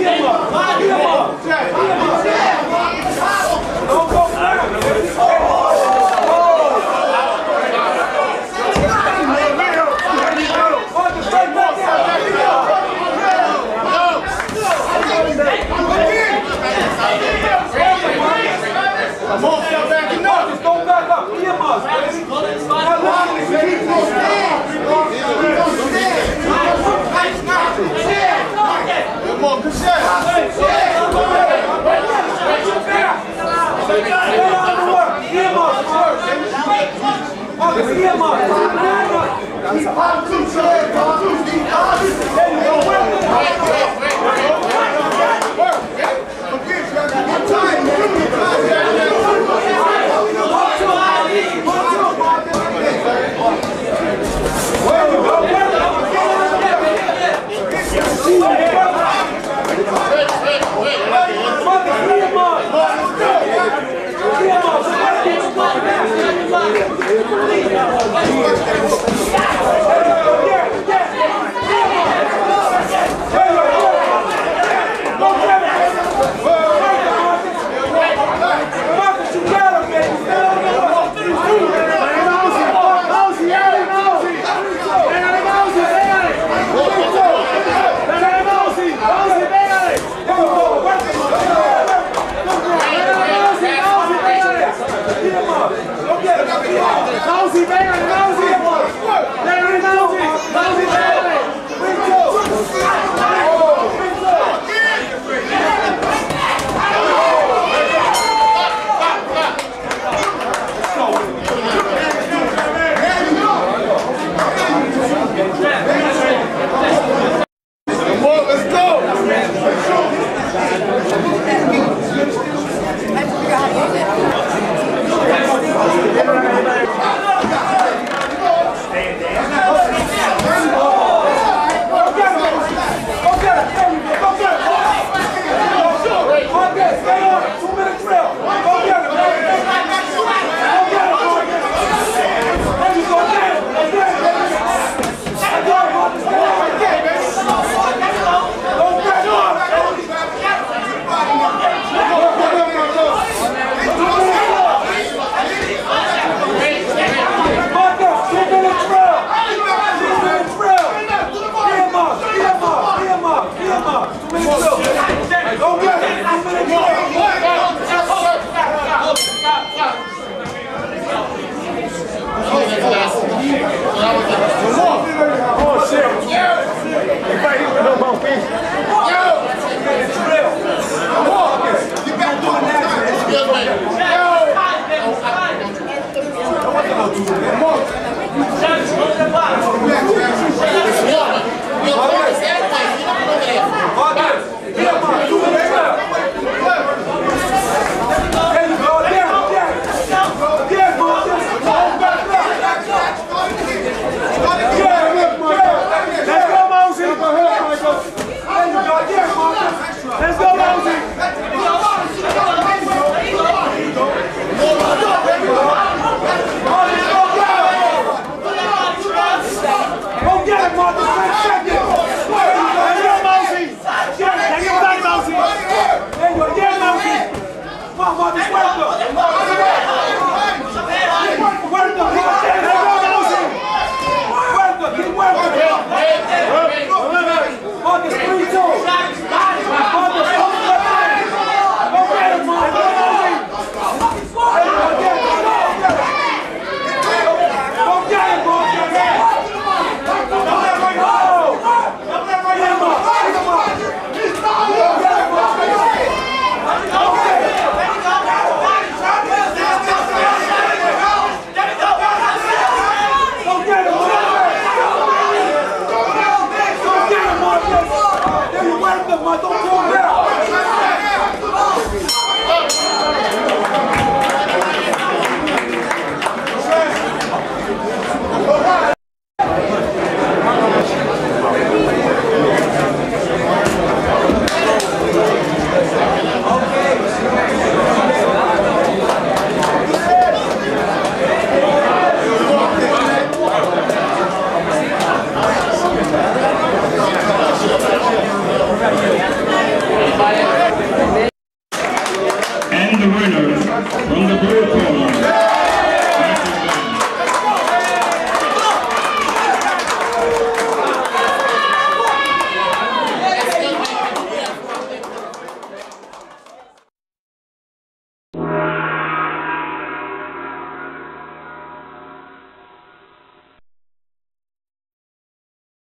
Get him up! Get him up! Get him up! Hallelujah.